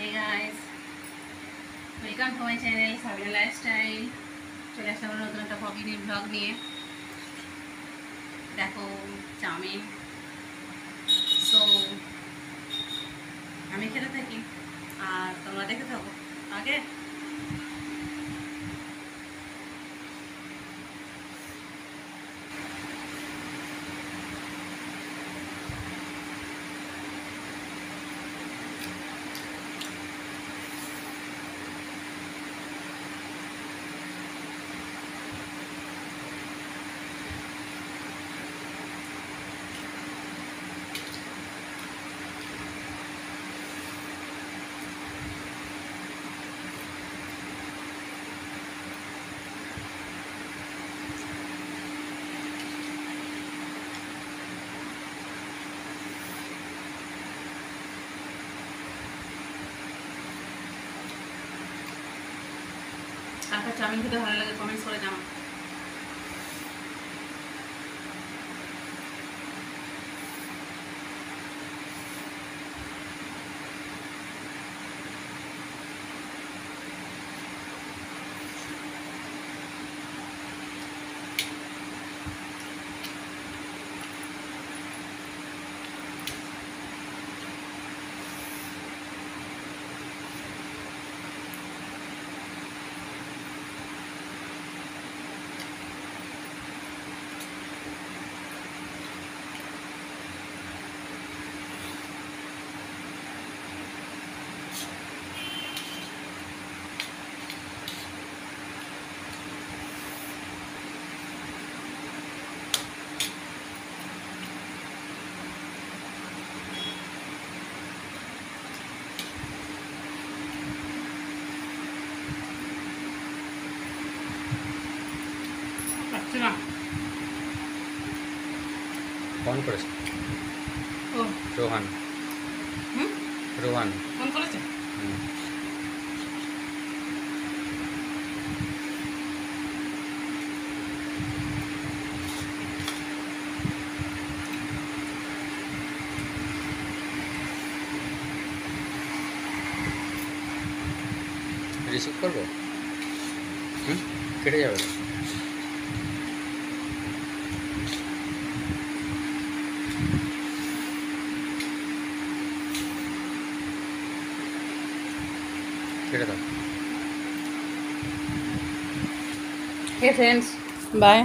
Hey guys welcome to my channel Sabina lifestyle চলে আসলাম নতুন একটা নিয়ে ব্লগ নিয়ে। দেখো, চাউমিন। সো কার চাউমিন খেতে ভালো লাগে কমেন্টস করে জানাও। পাচ্ছি না ফোন করেছে ও রোহান হুম রোহান ফোন করেছে হুম। রিসিভ করবো হুম কেটে যাবে কেটে দাও হে ফ্রেন্ডস বাই